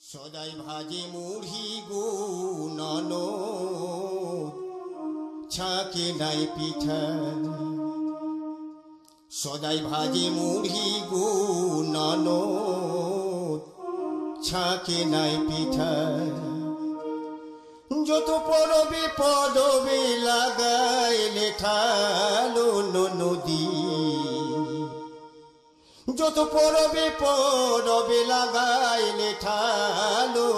সদাই ভাজে মুড়ি গো নন ছাকে নাই পিঠা। সদাই ভাজে মুড়ি গো নন ছাকে নাই পিঠা। যত পরবে পদবে লাগাইলে ঠালো নদী যত পরবে পরবে লাগাইলে ঠালো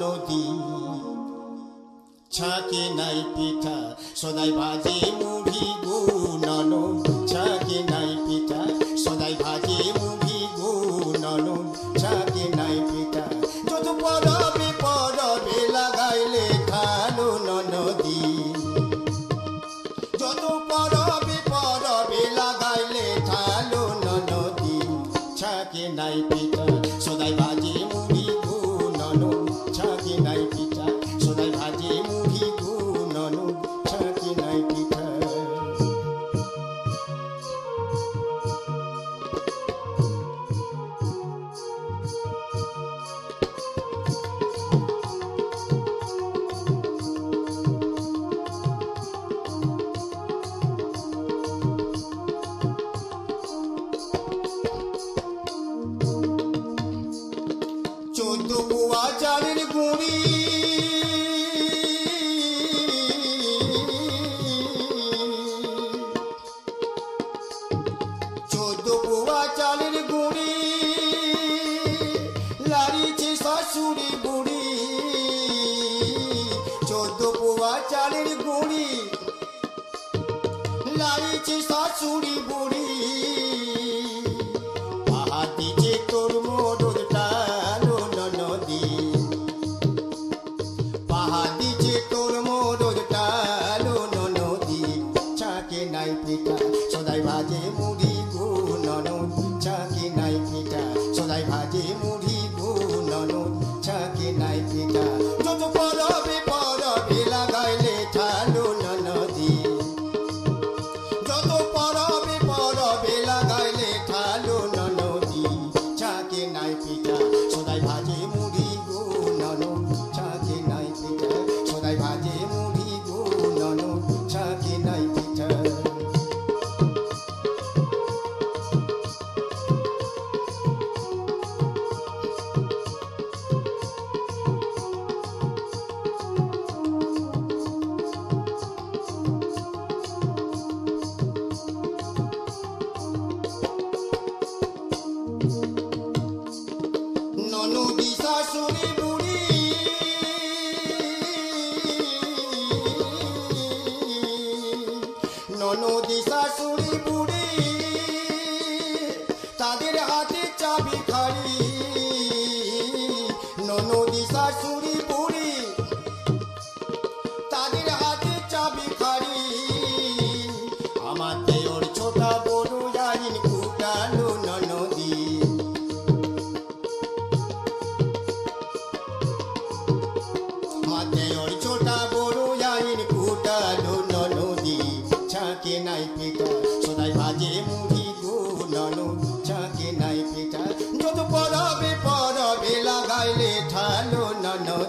নদী। ছাকে নাই পিঠা, সদাই ভাজে মুড়ি গো নন ছাকে নাই পিঠা, সদাই ভাজে মুড়ি গো নন ছাকে নাই পিঠা, যত পরবে পরবে লাগাইলে ঠালো নদী। যত পরবে শাশুড়ি বুড়ি, চোদ্দ বুয়া চালের গুঁড়ি লাড়িছে শাশুড়ি বুড়ি। পাহাড়িছে তোর মোড় টালো নদী পাহাড়িছে তোর মোড় টালো নদী ছাকে নাই পিঠা। সদাই ননদি শাশুড়ি বুড়ি তাদের হাতে চাবি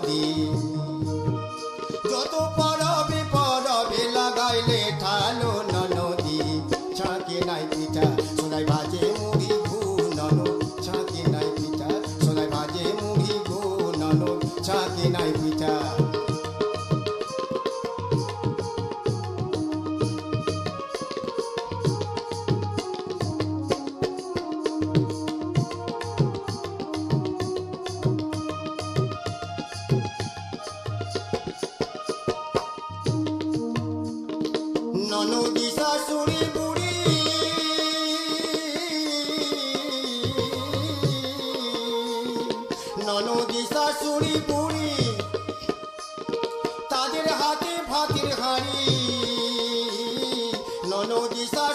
নদী বুড়ি তাদের হাতে ভাতের হাড়ি। নন দিশা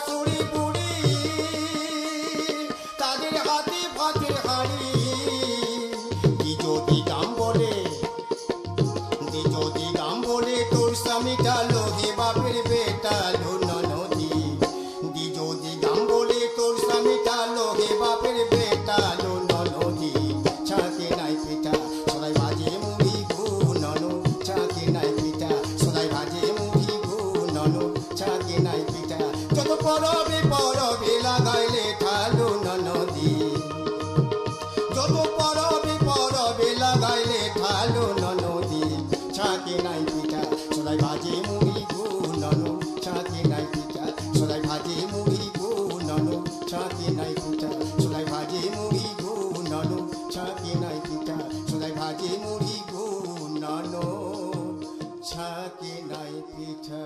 পরবে পরবে লাগাইলে ঠালু ননদী যত পরবে পরবে লাগাইলে ঠালু ননদী ছাকে নাই পিঠা, সদাই ভাজে মুড়ি গো ননু ছাকে নাই পিঠা, সদাই ভাজে মুড়ি গো ননু ছাকে নাই পিঠা, সদাই ভাজে মুড়ি গো ননু ছাকে নাই পিঠা, সদাই ভাজে মুড়ি গো ননু ছাকে নাই পিঠা।